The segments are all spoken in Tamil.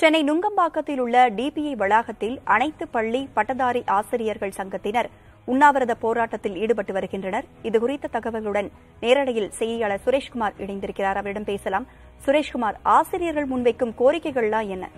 சென்னை நுங்கம்பாக்கத்தில் உள்ள டிபிஐ வளாகத்தில் அனைத்து பள்ளி பட்டதாரி ஆசிரியர்கள் சங்கத்தினர் உண்ணாவிரத போராட்டத்தில் ஈடுபட்டு வருகின்றனர். இதுகுறித்த தகவலுடன் நேரடியில் செய்தியாளர் சுரேஷ்குமார் இணைந்திருக்கிறார். அவரிடம் பேசலாம். சுரேஷ்குமார் ஆசிரியர்கள் முன்வைக்கும் கோரிக்கைகள்லாம் என்ன?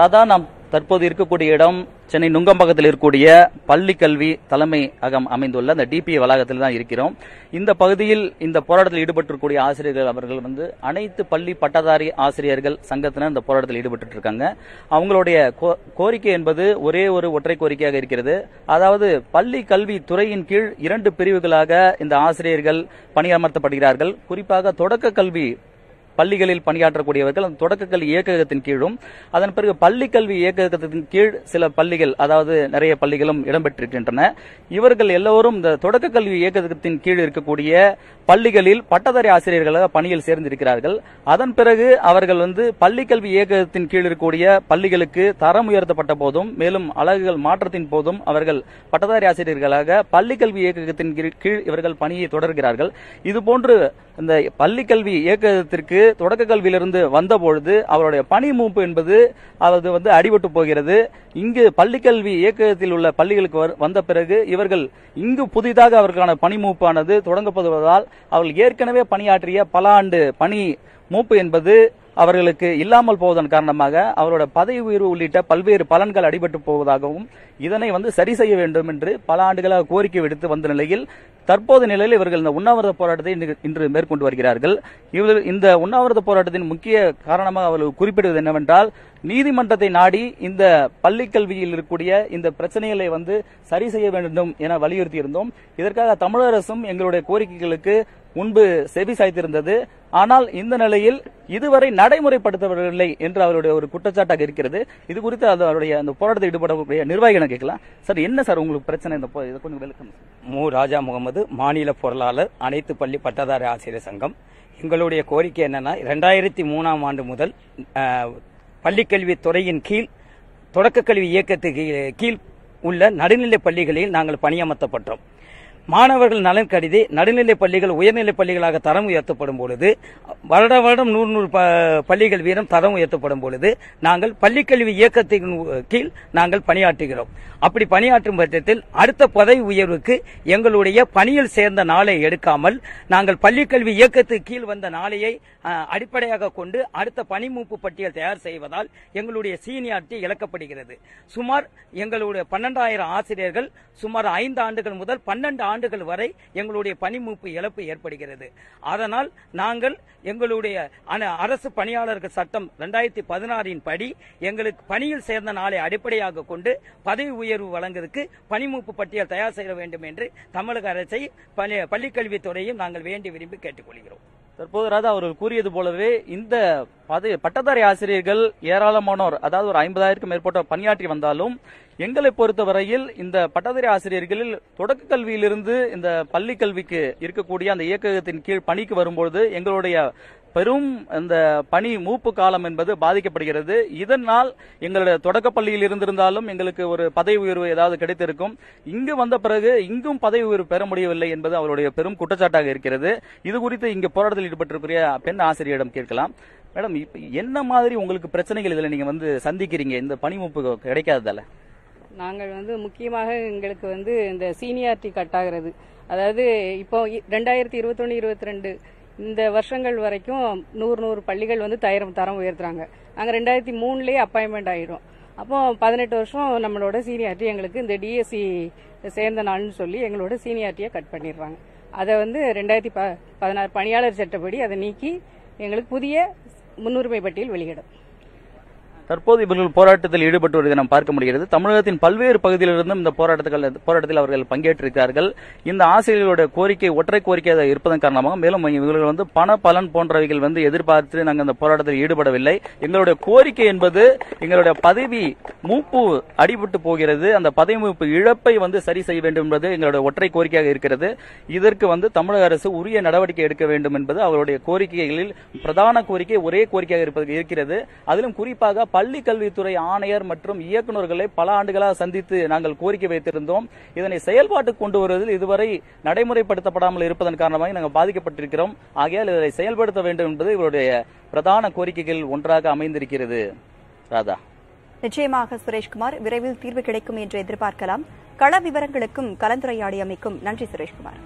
ராதா நாம் தற்போது இருக்கக்கூடிய இடம் சென்னை நுங்கம்பாக்கத்தில் இருக்கக்கூடிய பள்ளி கல்வி தலைமை அகம் அமைந்துள்ள அந்த டிபிஏ வளாகத்தில் தான் இருக்கிறோம். இந்த பகுதியில் இந்த போராட்டத்தில் ஈடுபட்டிருக்கக்கூடிய ஆசிரியர்கள் அவர்கள் வந்து அனைத்து பள்ளி பட்டதாரி ஆசிரியர்கள் சங்கத்தினர் இந்த போராட்டத்தில் ஈடுபட்டு இருக்காங்க. அவங்களுடைய கோ- கோரிக்கை என்பது ஒரே ஒரு ஒற்றை கோரிக்கையாக இருக்கிறது. அதாவது பள்ளி கல்வி துறையின் கீழ் இரண்டு பிரிவுகளாக இந்த ஆசிரியர்கள் பணியமர்த்தப்படுகிறார்கள். குறிப்பாக தொடக்க கல்வி பள்ளிகளில் பணியாற்றக்கூடியவர்கள் அந்த தொடக்க கல்வி இயக்ககத்தின் கீழும் அதன் பிறகு பள்ளி கல்வி இயக்ககத்தின் கீழ் சில பள்ளிகள் அதாவது நிறைய பள்ளிகளும் இடம்பெற்றிருக்கின்றன. இவர்கள் எல்லோரும் இந்த தொடக்க கல்வி இயக்ககத்தின் கீழ் இருக்கக்கூடிய பள்ளிகளில் பட்டதாரி ஆசிரியர்களாக பணியில் சேர்ந்திருக்கிறார்கள். அதன் பிறகு அவர்கள் வந்து பள்ளி கல்வி இயக்ககத்தின் கீழ் இருக்கக்கூடிய பள்ளிகளுக்கு தரம் உயர்த்தப்பட்ட போதும் மேலும் அழகுகள் மாற்றத்தின் போதும் அவர்கள் பட்டதாரி ஆசிரியர்களாக பள்ளி கல்வி இயக்ககத்தின் கீழ் கீழ் இவர்கள் பணியை தொடர்கிறார்கள். இதுபோன்று இந்த பள்ளி கல்வி இயக்ககத்திற்கு தொடக்க கல்வியிலிருந்து வந்தபொழுது அவருடைய பணி மூப்பு என்பது அது வந்து அடிபட்டு போகிறது. இங்கு பள்ளி கல்வி உள்ள பள்ளிகளுக்கு வந்த பிறகு இவர்கள் இங்கு புதிதாக அவருக்கான பணி மூப்பானது தொடங்கப்படுவதால் அவர்கள் ஏற்கனவே பணியாற்றிய பல ஆண்டு பணி மூப்பு என்பது அவர்களுக்கு இல்லாமல் போவதன் காரணமாக அவரோட பதவி உயர்வு உள்ளிட்ட பல்வேறு பலன்கள் அடிபட்டு போவதாகவும் இதனை வந்து சரி செய்ய வேண்டும் என்று பல ஆண்டுகளாக கோரிக்கை விடுத்து வந்த நிலையில் தற்போது நிலையில் இவர்கள் இந்த உண்ணாவிரத போராட்டத்தை இன்று- இன்று மேற்கொண்டு வருகிறார்கள். இவர்கள் இந்த உண்ணாவிரத போராட்டத்தின் முக்கிய காரணமாக அவர்கள் குறிப்பிடுவது என்னவென்றால் நீதிமன்றத்தை நாடி இந்த பள்ளி கல்வியில் இருக்கக்கூடிய இந்த பிரச்சனைகளை வந்து சரி செய்ய வேண்டும் என வலியுறுத்தி இருந்தோம் இதற்காக தமிழக அரசும் எங்களுடைய கோரிக்கைகளுக்கு முன்பு செவி சாய்த்திருந்தது. ஆனால் இந்த நிலையில் இதுவரை நடைமுறைப்படுத்தப்படவில்லை என்று அவருடைய ஒரு குற்றச்சாட்டாக இருக்கிறது. இது குறித்து அது அவருடைய அந்த போராட்டத்தில் ஈடுபடக்கூடிய நிர்வாகிகளை கேட்கலாம். சார் என்ன சார் உங்களுக்கு பிரச்சனை இந்த இதை கொஞ்சம் விளக்கம் மு. ராஜா முகமது மாநில பொருளாளர் அனைத்து பள்ளி பட்டதாரி ஆசிரியர் சங்கம். எங்களுடைய கோரிக்கை என்னன்னா ரெண்டாயிரத்தி மூணாம் ஆண்டு முதல் பள்ளிக்கல்வித்துறையின் துறையின் கீழ் தொடக்க கல்வி இயக்கத்துக்கு கீழ் உள்ள நடுநிலை பள்ளிகளில் நாங்கள் பணியமர்த்தப்பட்டோம். மாணவர்கள் நலன் கருதி நடுநிலைப் பள்ளிகள் உயர்நிலைப் பள்ளிகளாக தரம் உயர்த்தப்படும் பொழுது வருட வருடம் நூறு நூறு ப- பள்ளிகள் வீதம் தரம் உயர்த்தப்படும் பொழுது நாங்கள் பள்ளிக்கல்வி இயக்கத்தின் கீழ் நாங்கள் பணியாற்றுகிறோம். அப்படி பணியாற்றும் பட்சத்தில் அடுத்த பதவி உயர்வுக்கு எங்களுடைய பணியில் சேர்ந்த நாளை எடுக்காமல் நாங்கள் பள்ளிக்கல்வி இயக்கத்துக்கு கீழ் வந்த நாளையை அடிப்படையாக கொண்டு அடுத்த பணிமூப்பு பட்டியல் தயார் செய்வதால் எங்களுடைய சீனியாரிட்டி இழக்கப்படுகிறது. சுமார் எங்களுடைய பன்னெண்டாயிரம் ஆசிரியர்கள் சுமார் ஐந்து ஆண்டுகள் முதல் பன்னெண்டு ஆண்டுகள் வரை எங்களுடைய பணிமூப்பு இழப்பு ஏற்படுகிறது. அதனால் நாங்கள் எங்களுடைய அரசு பணியாளர்கள் சட்டம் ரெண்டாயிரத்தி பதினாறின் படி எங்களுக்கு பணியில் சேர்ந்த நாளை அடிப்படையாக கொண்டு பதவி உயர்வு வழங்குவதற்கு பணிமூப்பு பட்டியல் தயார் செய்ய வேண்டும் என்று தமிழக அரசை பள்ளிக்கல்வித்துறையும் நாங்கள் வேண்டி விரும்பி கேட்டுக்கொள்கிறோம். தற்போது ராதா அவர்கள் கூறியது போலவே இந்த பதவி பட்டதாரி ஆசிரியர்கள் ஏராளமானோர் அதாவது ஒரு ஐம்பதாயிரக்கும் மேற்பட்ட பணியாற்றி வந்தாலும் எங்களை பொறுத்தவரையில் இந்த பட்டதாரி ஆசிரியர்களில் தொடக்க கல்வியிலிருந்து இந்த பள்ளி கல்விக்கு இருக்கக்கூடிய அந்த இயக்ககத்தின் கீழ் பணிக்கு வரும்பொழுது எங்களுடைய பெரும் இந்த பனி மூப்பு காலம் என்பது பாதிக்கப்படுகிறது. இதனால் எங்களுடைய தொடக்கப்பள்ளியில் இருந்திருந்தாலும் எங்களுக்கு ஒரு பதவி உயர்வு ஏதாவது கிடைத்திருக்கும். இங்கு வந்த பிறகு இங்கும் பதவி உயர்வு பெற முடியவில்லை என்பது அவருடைய பெரும் குற்றச்சாட்டாக இருக்கிறது. இது குறித்து இங்கு போராட்டத்தில் ஈடுபட்டிருக்கிற பெண் ஆசிரியரிடம் கேட்கலாம். மேடம் இப்ப என்ன மாதிரி உங்களுக்கு பிரச்சனைகள் இதில் நீங்க வந்து சந்திக்கிறீங்க? இந்த பனிமூப்பு கிடைக்காததால. நாங்கள் வந்து முக்கியமாக எங்களுக்கு வந்து இந்த சீனியாரிட்டி கட் ஆகிறது. அதாவது இப்போ ரெண்டாயிரத்தி இருபத்தொன்னு இருபத்தி ரெண்டு இந்த வருஷங்கள் வரைக்கும் நூறு நூறு பள்ளிகள் வந்து தரம் தரம் உயர்த்துறாங்க. நாங்கள் ரெண்டாயிரத்தி மூணுலேயே அப்பாயின்மெண்ட் ஆகிடும் அப்போ பதினெட்டு வருஷம் நம்மளோட சீனியாரிட்டி எங்களுக்கு இந்த டிஎஸ்சி சேர்ந்த நாள்னு சொல்லி எங்களோட சீனியாரிட்டியை கட் பண்ணிடுறாங்க. அதை வந்து ரெண்டாயிரத்தி ப பதினாறு பணியாளர் சட்டப்படி அதை நீக்கி எங்களுக்கு புதிய முன்னுரிமை பட்டியல் வெளியிடும். தற்போது இவர்கள் போராட்டத்தில் ஈடுபட்டு வருவதை நாம் பார்க்க முடிகிறது. தமிழகத்தின் பல்வேறு பகுதியிலிருந்தும் இந்த போராட்டத்தில் போராட்டத்தில் அவர்கள் பங்கேற்றிருக்கிறார்கள். இந்த ஆசிரியர்களுடைய கோரிக்கை ஒற்றை கோரிக்கையாக இருப்பதன் காரணமாக மேலும் இவர்கள் வந்து பண பலன் போன்றவைகள் வந்து எதிர்பார்த்து நாங்கள் இந்த போராட்டத்தில் ஈடுபடவில்லை. எங்களுடைய கோரிக்கை என்பது எங்களுடைய பதவி மூப்பு அடிபட்டு போகிறது. அந்த பதவி மூப்பு இழப்பை வந்து சரி செய்ய வேண்டும் என்பது எங்களுடைய ஒற்றை கோரிக்கையாக இருக்கிறது. இதற்கு வந்து தமிழக அரசு உரிய நடவடிக்கை எடுக்க வேண்டும் என்பது அவருடைய கோரிக்கைகளில் பிரதான கோரிக்கை ஒரே கோரிக்கையாக இருப்பது இருக்கிறது. அதிலும் குறிப்பாக பள்ளி கல்வித்துறை ஆணையர் மற்றும் இயக்குநர்களை பல ஆண்டுகளாக சந்தித்து நாங்கள் கோரிக்கை வைத்திருந்தோம். இதனை செயல்பாட்டுக்கு கொண்டு வருவதில் இதுவரை நடைமுறைப்படுத்தப்படாமல் இருப்பதன் காரணமாக நாங்கள் பாதிக்கப்பட்டிருக்கிறோம். ஆகையால் இதை செயல்படுத்த வேண்டும் என்பது இவருடைய பிரதான கோரிக்கைகள் ஒன்றாக அமைந்திருக்கிறது. ராதா. நிச்சயமாக சுரேஷ்குமார் விரைவில் தீர்வு கிடைக்கும் என்று எதிர்பார்க்கலாம். கள விவரங்களுக்கும் கலந்துரையாடி அமைக்கும். நன்றி சுரேஷ்குமார்.